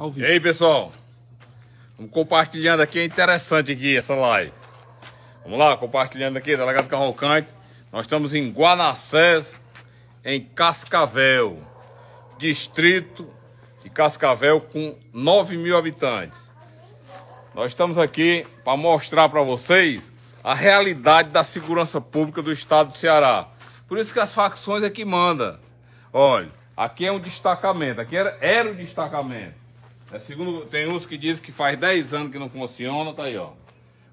Ao E vivo. aí, pessoal? Vamos compartilhando aqui, é interessante aqui essa live. Vamos lá, compartilhando aqui, delegado Carrocante. Nós estamos em Guanacés, em Cascavel, distrito de Cascavel com 9 mil habitantes. Nós estamos aqui para mostrar para vocês a realidade da segurança pública do estado do Ceará. Por isso que as facções é que manda. Olha, aqui é um destacamento, aqui era, era o destacamento. É, segundo, tem uns que dizem que faz 10 anos que não funciona, tá aí, ó.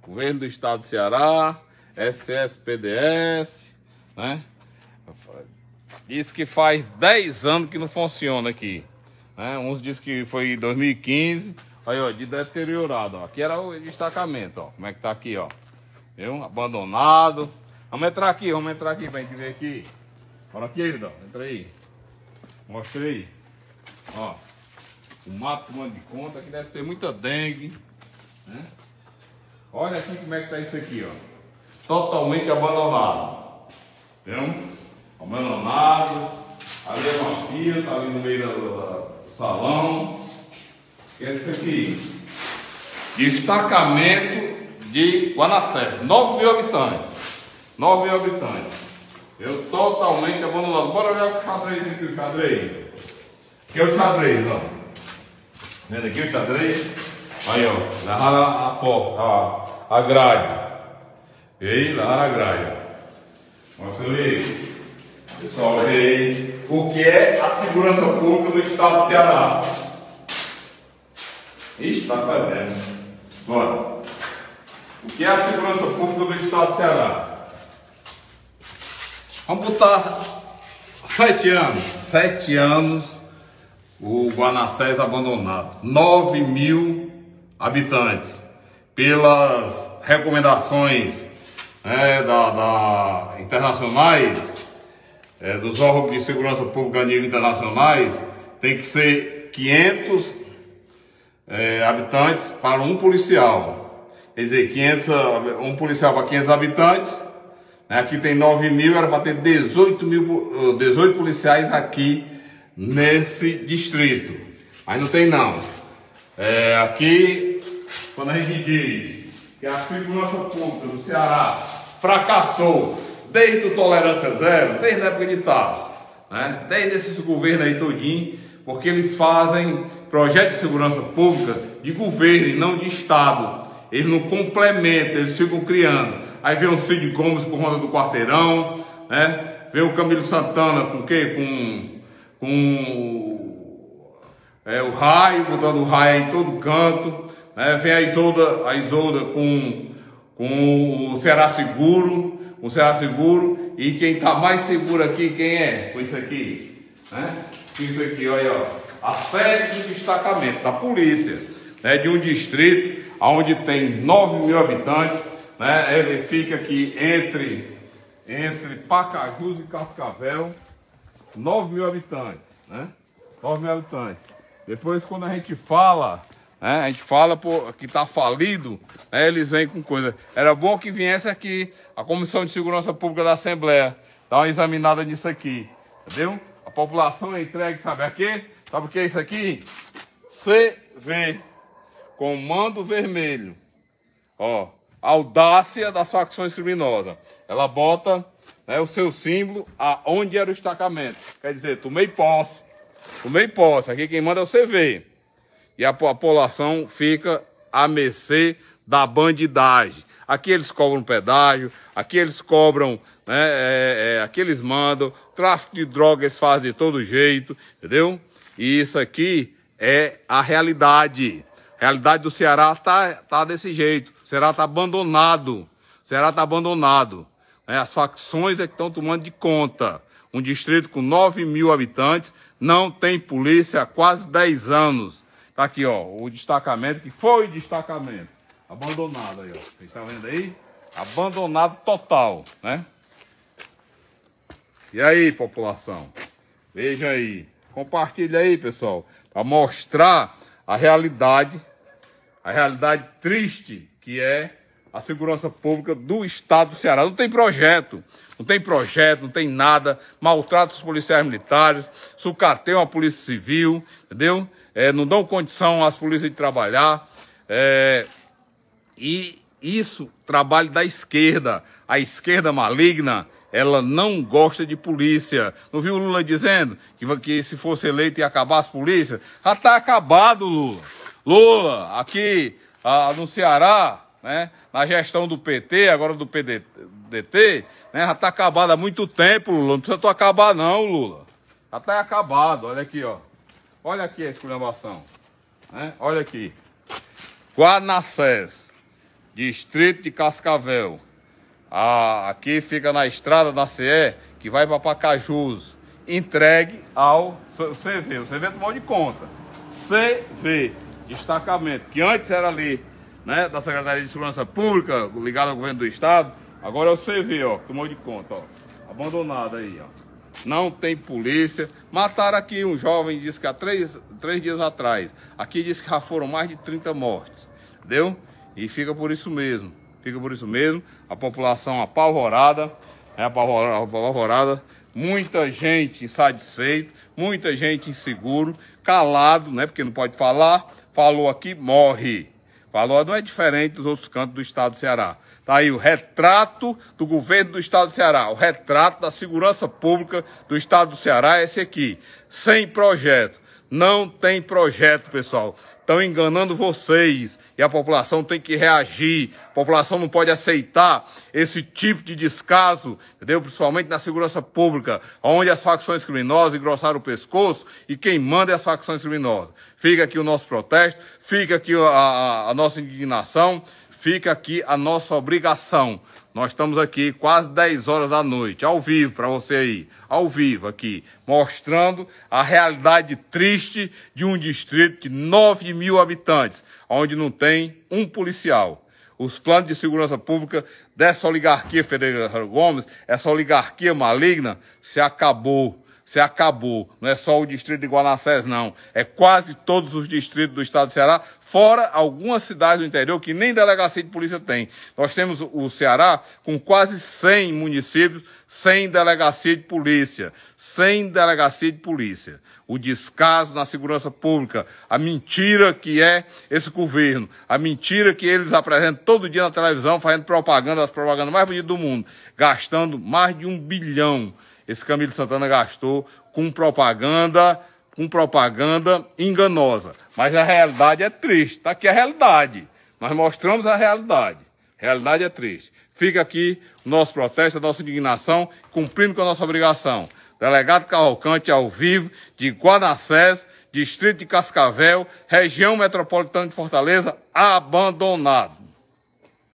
Governo do Estado do Ceará, SSPDS, né? Diz que faz 10 anos que não funciona aqui. Né? Uns dizem que foi em 2015. Aí, ó, de deteriorado, ó. Aqui era o destacamento, ó. Como é que tá aqui, ó. Viu? Abandonado. Vamos entrar aqui, vamos entrar aqui pra gente ver aqui. Bora aqui, Eridão. Entra aí. Mostra aí. Ó. O mato tomando de conta, aqui deve ter muita dengue. Né? Olha aqui como é que tá isso aqui, ó. Totalmente abandonado. Viu? Abandonado. Ali é uma pia, tá ali no meio do, salão. Que é isso aqui? Destacamento de Guanacés. 9 mil habitantes. 9 mil habitantes. Eu totalmente abandonado. Bora olhar o xadrez aqui, o xadrez. Aqui é o xadrez, ó. Vendo aqui o xadrez? Aí, ó. Levaram a, porta, a, a grade. Aí, levaram a grade. ó. Mostra ali. Pessoal, vê aí o que é a segurança pública do estado do Ceará. Ixi, tá fedendo. Bora. O que é a segurança pública do estado do Ceará? Vamos botar sete anos. Sete anos o Guanacés abandonado. 9 mil habitantes. Pelas recomendações né, da, da internacionais, é, dos órgãos de segurança pública a nível internacionais, tem que ser 500 é, habitantes para um policial. Quer dizer, 500, um policial para 500 habitantes. né? Aqui tem 9 mil, era para ter 18, mil, 18 policiais aqui nesse distrito. Mas não tem não. É, aqui, quando a gente diz que a segurança pública do Ceará fracassou desde o Tolerância Zero, desde a época de Tasso, né? desde esses governos aí todinho, porque eles fazem projeto de segurança pública de governo e não de Estado. Eles não complementam, eles ficam criando. Aí vem o Cid Gomes com Ronda do Quarteirão, né? Vem o Camilo Santana com o quê? Com, com é, o raio, botando raio em todo canto. Né? Vem a Isolda, a Isolda com, com o Ceará Seguro, o Ceará Seguro. E quem está mais seguro aqui, quem é? Com isso aqui. Né? Com isso aqui, olha, ó. A sede de destacamento da polícia, né? De um distrito onde tem 9 mil habitantes, né? Ele fica aqui entre, entre Pacajus e Cascavel. 9 mil habitantes, né? 9 mil habitantes. Depois, quando a gente fala, né? A gente fala pô, que tá falido, né? Eles vêm com coisa. Era bom que viesse aqui a Comissão de Segurança Pública da Assembleia, dar uma examinada nisso aqui, entendeu? A população é entregue, sabe a quê? Sabe o que é isso aqui? CV, Comando Vermelho. Ó, audácia das facções criminosas. Ela bota né, o seu símbolo aonde era o destacamento. Quer dizer, tomei posse. Tomei posse. Aqui quem manda é o CV. E a população fica a mercê da bandidagem. Aqui eles cobram pedágio, aqui eles cobram, né, é, é, aqui eles mandam, tráfico de drogas eles fazem de todo jeito, entendeu? E isso aqui é a realidade. A realidade do Ceará tá, tá desse jeito. O Ceará tá abandonado. O Ceará tá abandonado. Né? As facções é que estão tomando de conta. Um distrito com 9 mil habitantes, não tem polícia há quase 10 anos. Tá aqui, ó, o destacamento, que foi destacamento. Abandonado aí, ó. Vocês estão vendo aí? Abandonado total, né? E aí, população? Veja aí. Compartilha aí, pessoal, para mostrar a realidade, a realidade triste que é a segurança pública do estado do Ceará. Não tem projeto. não tem projeto, não tem nada, maltrata os policiais militares, sucateia a polícia civil, entendeu? É, não dão condição às polícias de trabalhar. É, e isso, trabalho da esquerda. A esquerda maligna, ela não gosta de polícia. Não viu o Lula dizendo que, que se fosse eleito ia acabar as polícias? Já está acabado, Lula. Lula, aqui ah, no Ceará, né, na gestão do PT, agora do PDT, né, já está acabado há muito tempo, Lula. Não precisa tu acabar não, Lula. Já está acabado, olha aqui, ó. Olha aqui a esculhambação. Né? Olha aqui. Guanacés, distrito de Cascavel. Ah, aqui fica na estrada da CE, que vai para Pacajus. Entregue ao CV. O CV tomou de conta. CV, destacamento, que antes era ali, né, da Secretaria de Segurança Pública, ligado ao governo do Estado. Agora é o CV, ó, tomou de conta, ó. Abandonado aí, ó. Não tem polícia. Mataram aqui um jovem, disse que há três, três dias atrás. Aqui disse que já foram mais de 30 mortes. Entendeu? E fica por isso mesmo. Fica por isso mesmo. A população apavorada. É apavorada, apavorada. Muita gente insatisfeita. Muita gente inseguro. Calado, né? Porque não pode falar. Falou aqui, morre. Falou, não é diferente dos outros cantos do estado do Ceará. Está aí o retrato do governo do estado do Ceará, o retrato da segurança pública do estado do Ceará é esse aqui. Sem projeto. Não tem projeto, pessoal. Estão enganando vocês e a população tem que reagir. A população não pode aceitar esse tipo de descaso, entendeu? Principalmente na segurança pública, onde as facções criminosas engrossaram o pescoço e quem manda é as facções criminosas. Fica aqui o nosso protesto, fica aqui a, a, nossa indignação fica aqui a nossa obrigação. Nós estamos aqui quase 10 horas da noite, ao vivo para você aí, ao vivo aqui, mostrando a realidade triste de um distrito de 9 mil habitantes, onde não tem um policial. Os planos de segurança pública dessa oligarquia Federal Gomes, essa oligarquia maligna, se acabou se acabou. Não é só o distrito de Guanacés, não. É quase todos os distritos do estado de Ceará, fora algumas cidades do interior que nem delegacia de polícia tem. Nós temos o Ceará com quase 100 municípios sem delegacia de polícia. Sem delegacia de polícia. O descaso na segurança pública, a mentira que é esse governo, a mentira que eles apresentam todo dia na televisão, fazendo propaganda, as propagandas mais bonitas do mundo, gastando mais de um bilhão esse Camilo Santana gastou com propaganda, com propaganda enganosa. Mas a realidade é triste. Está aqui a realidade. Nós mostramos a realidade. A realidade é triste. Fica aqui o nosso protesto, a nossa indignação, cumprindo com a nossa obrigação. Delegado Cavalcante ao vivo, de Guanacés, Distrito de Cascavel, região metropolitana de Fortaleza, abandonado.